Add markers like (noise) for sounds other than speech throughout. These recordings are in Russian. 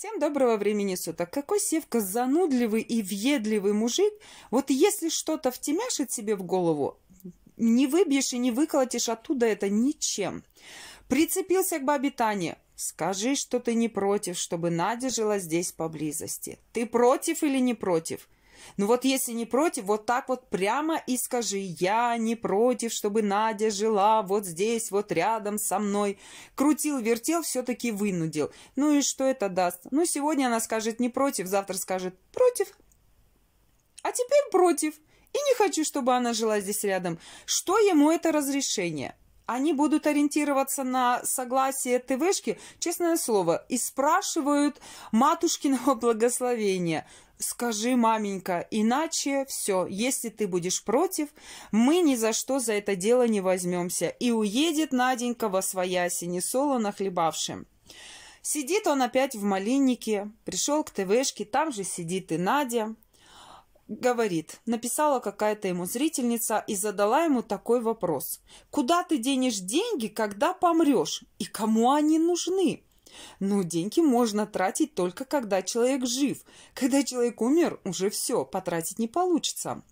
Всем доброго времени суток. Какой Севка занудливый и въедливый мужик. Вот если что-то втемяшит себе в голову, не выбьешь и не выколотишь оттуда это ничем. Прицепился к бабе Тане. Скажи, что ты не против, чтобы Надя жила здесь поблизости. Ты против или не против? Ну вот если не против, вот так вот прямо и скажи, я не против, чтобы Надя жила вот здесь, вот рядом со мной. Крутил, вертел, все-таки вынудил. Ну и что это даст? Ну сегодня она скажет не против, завтра скажет против. А теперь против. И не хочу, чтобы она жила здесь рядом. Что ему это разрешение? Они будут ориентироваться на согласие ТВшки, честное слово, и спрашивают матушкиного (laughs) благословения – скажи, маменька, иначе все, если ты будешь против, мы ни за что за это дело не возьмемся. И уедет Наденька во свояси, не солоно. Сидит он опять в малиннике, пришел к ТВшке, там же сидит и Надя. Говорит, написала какая-то ему зрительница и задала ему такой вопрос. Куда ты денешь деньги, когда помрешь? И кому они нужны? Ну, деньги можно тратить только когда человек жив. Когда человек умер, уже все, потратить не получится.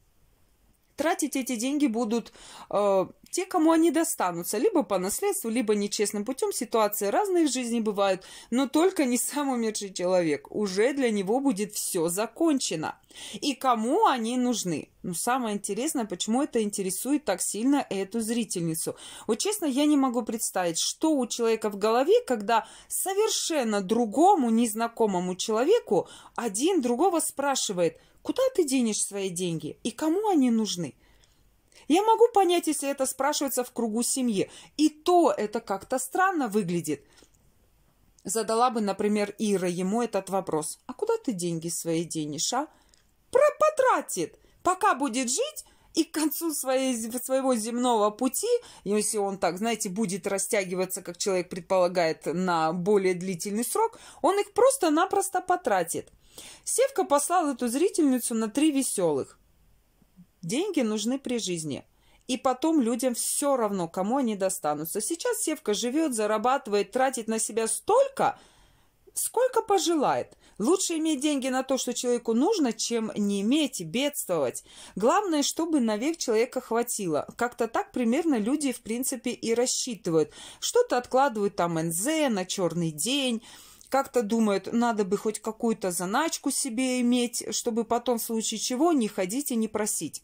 Тратить эти деньги будут э, те, кому они достанутся, либо по наследству, либо нечестным путем. Ситуации разные в жизни бывают, но только не сам умерший человек. Уже для него будет все закончено. И кому они нужны? Ну, самое интересное, почему это интересует так сильно эту зрительницу. Вот честно, я не могу представить, что у человека в голове, когда совершенно другому, незнакомому человеку один другого спрашивает, куда ты денешь свои деньги и кому они нужны? Я могу понять, если это спрашивается в кругу семьи. И то это как-то странно выглядит. Задала бы, например, Ира ему этот вопрос. А куда ты деньги свои денешь, а? Про потратит. Пока будет жить, и к концу своей, своего земного пути, если он так, знаете, будет растягиваться, как человек предполагает, на более длительный срок, он их просто-напросто потратит. Севка послал эту зрительницу на три веселых. Деньги нужны при жизни. И потом людям все равно, кому они достанутся. Сейчас Севка живет, зарабатывает, тратит на себя столько, сколько пожелает. Лучше иметь деньги на то, что человеку нужно, чем не иметь и бедствовать. Главное, чтобы навек человека хватило. Как-то так примерно люди, в принципе, и рассчитывают. Что-то откладывают там НЗ на черный день, как-то думают, надо бы хоть какую-то заначку себе иметь, чтобы потом в случае чего не ходить и не просить.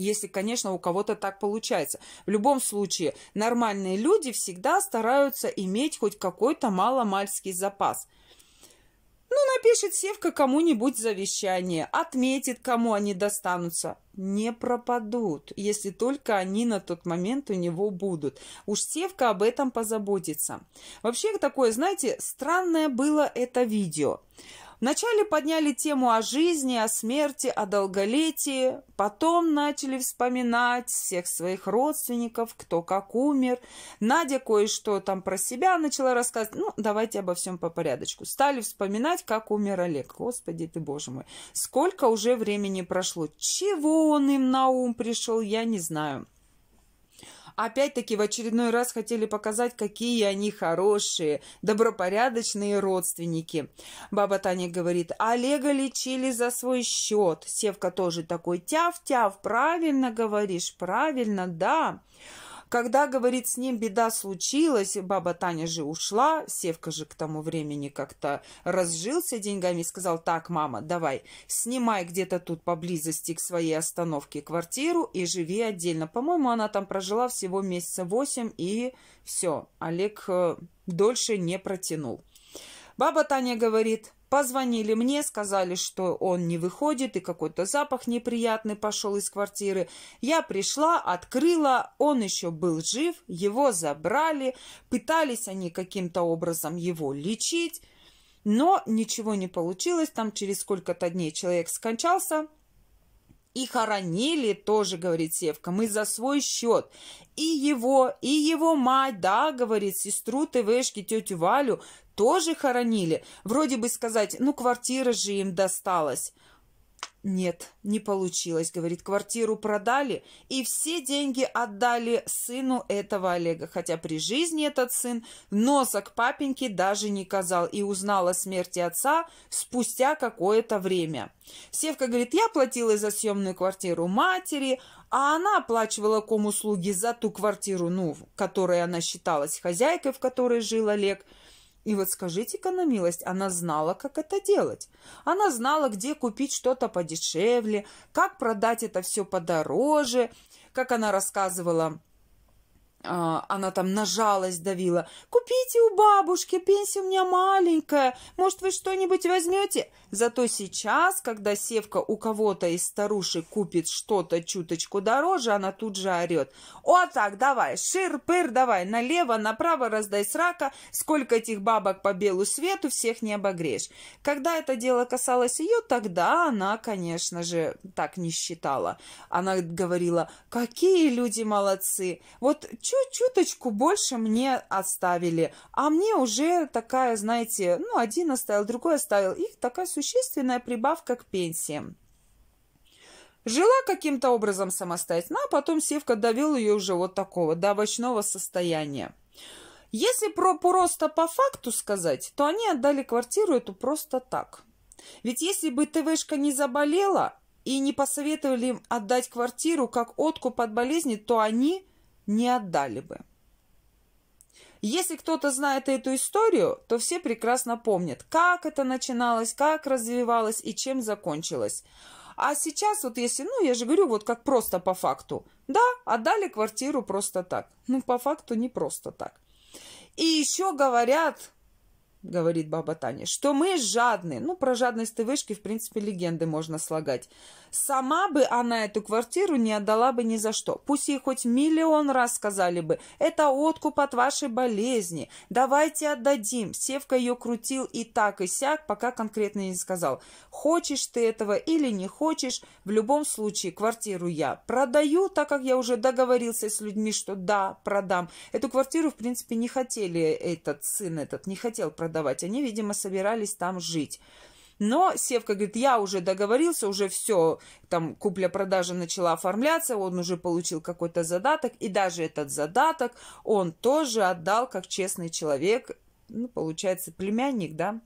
Если, конечно, у кого-то так получается. В любом случае, нормальные люди всегда стараются иметь хоть какой-то маломальский запас – ну, напишет Севка кому-нибудь завещание, отметит, кому они достанутся. Не пропадут, если только они на тот момент у него будут. Уж Севка об этом позаботится. Вообще такое, знаете, странное было это видео. Вначале подняли тему о жизни, о смерти, о долголетии, потом начали вспоминать всех своих родственников, кто как умер. Надя кое-что там про себя начала рассказывать. Ну, давайте обо всем по порядочку. Стали вспоминать, как умер Олег. Господи ты, боже мой. Сколько уже времени прошло? Чего он им на ум пришел, я не знаю опять-таки в очередной раз хотели показать, какие они хорошие, добропорядочные родственники. Баба Таня говорит, Олега лечили за свой счет. Севка тоже такой, тяв-тяв, правильно говоришь, правильно, да. Когда, говорит, с ним беда случилась, баба Таня же ушла, Севка же к тому времени как-то разжился деньгами и сказал, так, мама, давай, снимай где-то тут поблизости к своей остановке квартиру и живи отдельно. По-моему, она там прожила всего месяца восемь, и все, Олег э, дольше не протянул. Баба Таня говорит, Позвонили мне, сказали, что он не выходит, и какой-то запах неприятный пошел из квартиры. Я пришла, открыла, он еще был жив, его забрали, пытались они каким-то образом его лечить, но ничего не получилось. Там через сколько-то дней человек скончался, и хоронили тоже, говорит Севка, мы за свой счет. И его, и его мать, да, говорит, сестру ТВшки, тетю Валю, тоже хоронили. Вроде бы сказать, ну, квартира же им досталась. Нет, не получилось, говорит, квартиру продали и все деньги отдали сыну этого Олега, хотя при жизни этот сын носа к папеньке даже не казал и узнал о смерти отца спустя какое-то время. Севка говорит, я платила за съемную квартиру матери, а она оплачивала комуслуги за ту квартиру, ну, которой она считалась хозяйкой, в которой жил Олег – и вот скажите-ка на милость, она знала, как это делать. Она знала, где купить что-то подешевле, как продать это все подороже, как она рассказывала она там на жалость давила. «Купите у бабушки, пенсия у меня маленькая, может, вы что-нибудь возьмете?» Зато сейчас, когда Севка у кого-то из старушек купит что-то чуточку дороже, она тут же орет. «О, так, давай, шир-пыр, давай, налево, направо раздай срака, сколько этих бабок по белу свету, всех не обогреешь». Когда это дело касалось ее, тогда она, конечно же, так не считала. Она говорила, какие люди молодцы, вот чуть-чуточку больше мне оставили, а мне уже такая, знаете, ну, один оставил, другой оставил. Их такая существенная прибавка к пенсиям. Жила каким-то образом самостоятельно, а потом Севка довел ее уже вот такого, до овощного состояния. Если про просто по факту сказать, то они отдали квартиру эту просто так. Ведь если бы ТВшка не заболела и не посоветовали им отдать квартиру как откуп от болезни, то они не отдали бы. Если кто-то знает эту историю, то все прекрасно помнят, как это начиналось, как развивалось и чем закончилось. А сейчас вот если, ну, я же говорю, вот как просто по факту. Да, отдали квартиру просто так. Ну, по факту не просто так. И еще говорят, говорит баба Таня, что мы жадные. Ну, про жадность ТВшки, в принципе, легенды можно слагать. Сама бы она эту квартиру не отдала бы ни за что. Пусть ей хоть миллион раз сказали бы, это откуп от вашей болезни, давайте отдадим. Севка ее крутил и так, и сяк, пока конкретно не сказал. Хочешь ты этого или не хочешь, в любом случае квартиру я продаю, так как я уже договорился с людьми, что да, продам. Эту квартиру, в принципе, не хотели этот сын этот, не хотел продать продавать. Они, видимо, собирались там жить. Но Севка говорит, я уже договорился, уже все, там купля-продажа начала оформляться, он уже получил какой-то задаток, и даже этот задаток он тоже отдал как честный человек, ну, получается, племянник, да.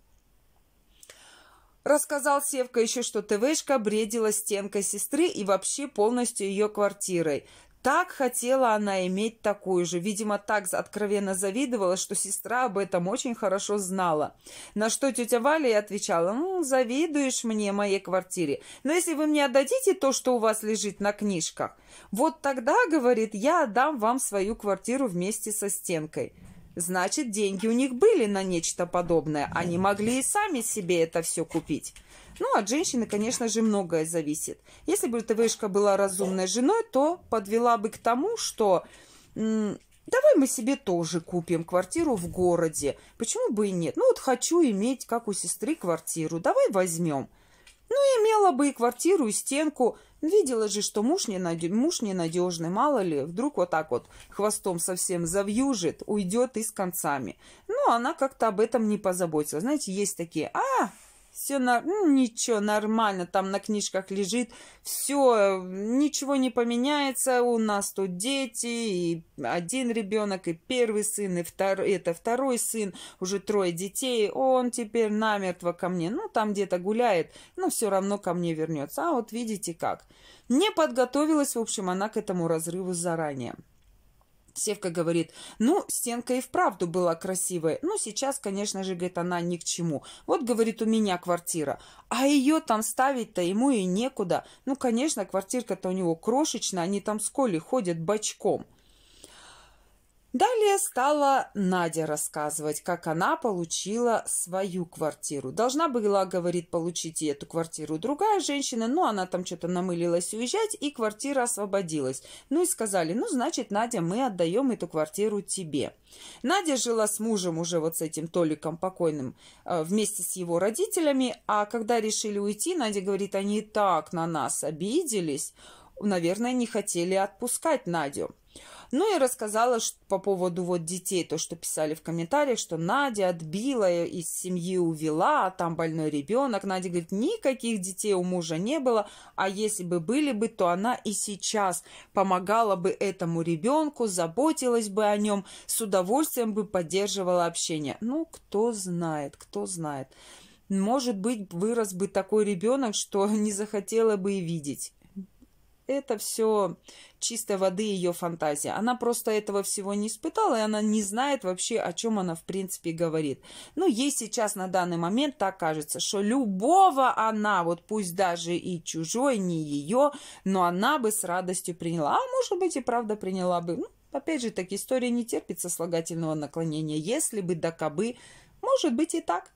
Рассказал Севка еще, что ТВшка бредила стенкой сестры и вообще полностью ее квартирой. Так хотела она иметь такую же. Видимо, так откровенно завидовала, что сестра об этом очень хорошо знала. На что тетя Валя отвечала, ну, завидуешь мне моей квартире. Но если вы мне отдадите то, что у вас лежит на книжках, вот тогда, говорит, я отдам вам свою квартиру вместе со стенкой. Значит, деньги у них были на нечто подобное. Они могли и сами себе это все купить. Ну, от женщины, конечно же, многое зависит. Если бы ТВшка была разумной женой, то подвела бы к тому, что давай мы себе тоже купим квартиру в городе. Почему бы и нет? Ну, вот хочу иметь, как у сестры, квартиру. Давай возьмем. Ну, имела бы и квартиру, и стенку. Видела же, что муж, ненад... муж ненадежный, мало ли, вдруг вот так вот хвостом совсем завьюжит, уйдет и с концами. Но она как-то об этом не позаботится. Знаете, есть такие, а, все на... ну, ничего, нормально, там на книжках лежит, все, ничего не поменяется, у нас тут дети, и один ребенок, и первый сын, и второй, это второй сын, уже трое детей, он теперь намертво ко мне, ну, там где-то гуляет, но все равно ко мне вернется. А вот видите как. Не подготовилась, в общем, она к этому разрыву заранее. Севка говорит, ну, стенка и вправду была красивая. Ну, сейчас, конечно же, говорит, она ни к чему. Вот, говорит, у меня квартира. А ее там ставить-то ему и некуда. Ну, конечно, квартирка-то у него крошечная, они там с Колей ходят бочком. Далее стала Надя рассказывать, как она получила свою квартиру. Должна была, говорит, получить эту квартиру другая женщина, но она там что-то намылилась уезжать, и квартира освободилась. Ну и сказали, ну, значит, Надя, мы отдаем эту квартиру тебе. Надя жила с мужем уже вот с этим Толиком покойным э, вместе с его родителями, а когда решили уйти, Надя говорит, они так на нас обиделись, наверное, не хотели отпускать Надю. Ну и рассказала что, по поводу вот детей, то, что писали в комментариях, что Надя отбила из семьи, увела, а там больной ребенок. Надя говорит, никаких детей у мужа не было, а если бы были бы, то она и сейчас помогала бы этому ребенку, заботилась бы о нем, с удовольствием бы поддерживала общение. Ну, кто знает, кто знает. Может быть, вырос бы такой ребенок, что (laughs) не захотела бы и видеть. Это все чистой воды ее фантазия. Она просто этого всего не испытала, и она не знает вообще, о чем она в принципе говорит. Ну, ей сейчас на данный момент так кажется, что любого она, вот пусть даже и чужой, не ее, но она бы с радостью приняла. А может быть и правда приняла бы. Ну, опять же, так история не терпит сослагательного наклонения. Если бы да кабы, может быть и так.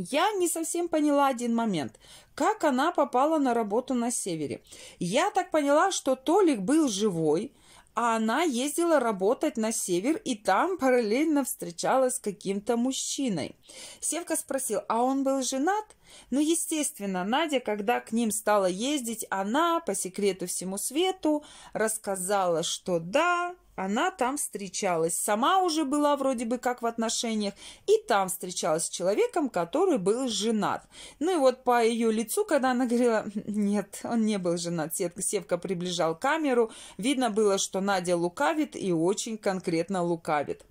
Я не совсем поняла один момент. Как она попала на работу на севере? Я так поняла, что Толик был живой, а она ездила работать на север и там параллельно встречалась с каким-то мужчиной. Севка спросил, а он был женат? Ну, естественно, Надя, когда к ним стала ездить, она по секрету всему свету рассказала, что да, она там встречалась. Сама уже была вроде бы как в отношениях, и там встречалась с человеком, который был женат. Ну и вот по ее лицу, когда она говорила, нет, он не был женат, Севка, Севка приближал камеру, видно было, что Надя лукавит и очень конкретно лукавит.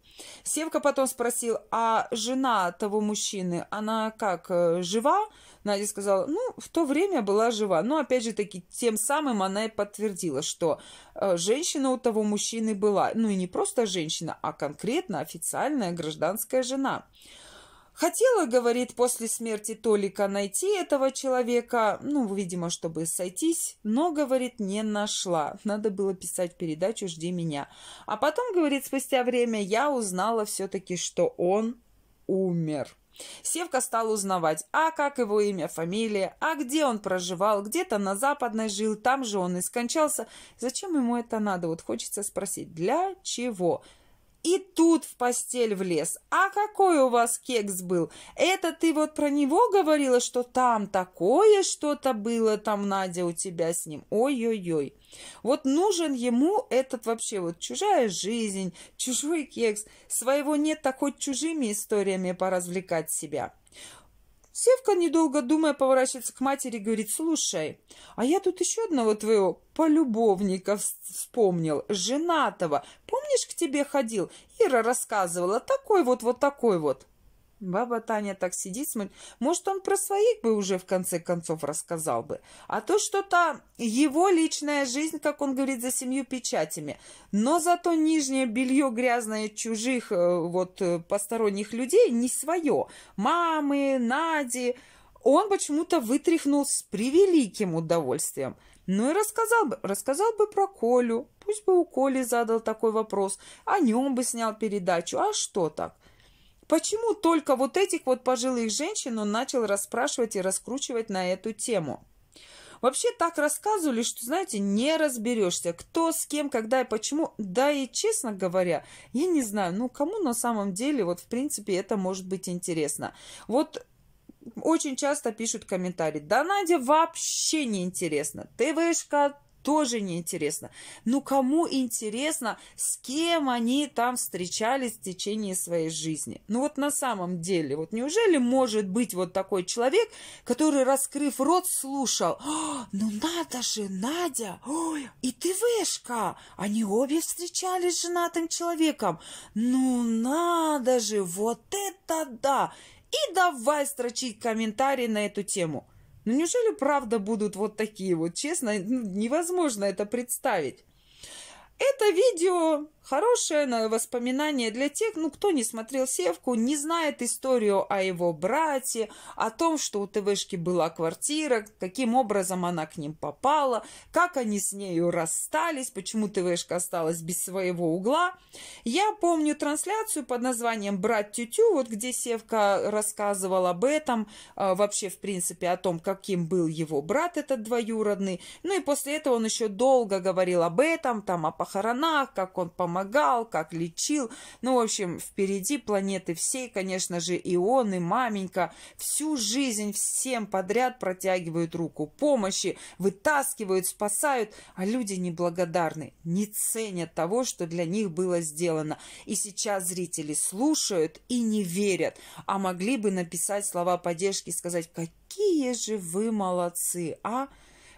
Севка потом спросил, а жена того мужчины, она как, э, жива? Надя сказала, ну, в то время была жива. Но, опять же таки, тем самым она и подтвердила, что э, женщина у того мужчины была. Ну, и не просто женщина, а конкретно официальная гражданская жена. Хотела, говорит, после смерти Толика найти этого человека, ну, видимо, чтобы сойтись, но, говорит, не нашла. Надо было писать передачу «Жди меня». А потом, говорит, спустя время я узнала все-таки, что он умер. Севка стал узнавать, а как его имя, фамилия, а где он проживал, где-то на Западной жил, там же он и скончался. Зачем ему это надо? Вот хочется спросить, для чего? И тут в постель влез. А какой у вас кекс был? Это ты вот про него говорила, что там такое что-то было, там Надя у тебя с ним. Ой-ой-ой. Вот нужен ему этот вообще вот чужая жизнь, чужой кекс. Своего нет, так хоть чужими историями поразвлекать себя. Севка, недолго думая, поворачивается к матери и говорит, слушай, а я тут еще одного твоего полюбовника вспомнил, женатого. Помнишь, к тебе ходил? Ира рассказывала, такой вот, вот такой вот. Баба Таня так сидит, смотрит. Может, он про своих бы уже в конце концов рассказал бы. А то что-то его личная жизнь, как он говорит, за семью печатями. Но зато нижнее белье грязное чужих э, вот э, посторонних людей не свое. Мамы, Нади. Он почему-то вытряхнул с превеликим удовольствием. Ну и рассказал бы, рассказал бы про Колю. Пусть бы у Коли задал такой вопрос. О нем бы снял передачу. А что так? Почему только вот этих вот пожилых женщин он начал расспрашивать и раскручивать на эту тему? Вообще так рассказывали, что, знаете, не разберешься, кто с кем, когда и почему. Да и, честно говоря, я не знаю, ну, кому на самом деле, вот, в принципе, это может быть интересно. Вот очень часто пишут комментарии, да, Надя, вообще не интересно. ТВшка тоже неинтересно. Ну, кому интересно, с кем они там встречались в течение своей жизни? Ну, вот на самом деле, вот неужели может быть вот такой человек, который, раскрыв рот, слушал, ну, надо же, Надя, ой, и ты вышка, они обе встречались с женатым человеком, ну, надо же, вот это да! И давай строчить комментарии на эту тему – ну неужели правда будут вот такие вот? Честно, ну, невозможно это представить. Это видео Хорошее воспоминание для тех, ну, кто не смотрел Севку, не знает историю о его брате, о том, что у ТВшки была квартира, каким образом она к ним попала, как они с нею расстались, почему ТВшка осталась без своего угла. Я помню трансляцию под названием «Брат Тютю», вот где Севка рассказывал об этом, а, вообще, в принципе, о том, каким был его брат этот двоюродный. Ну и после этого он еще долго говорил об этом, там, о похоронах, как он помогал помогал, как лечил. Ну, в общем, впереди планеты всей, конечно же, и он, и маменька. Всю жизнь всем подряд протягивают руку помощи, вытаскивают, спасают, а люди неблагодарны, не ценят того, что для них было сделано. И сейчас зрители слушают и не верят, а могли бы написать слова поддержки и сказать, какие же вы молодцы, а?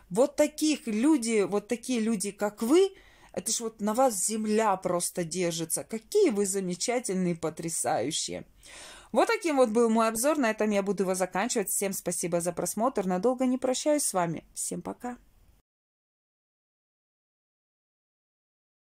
Вот таких люди, вот такие люди, как вы, это ж вот на вас земля просто держится. Какие вы замечательные, потрясающие. Вот таким вот был мой обзор. На этом я буду его заканчивать. Всем спасибо за просмотр. Надолго не прощаюсь с вами. Всем пока.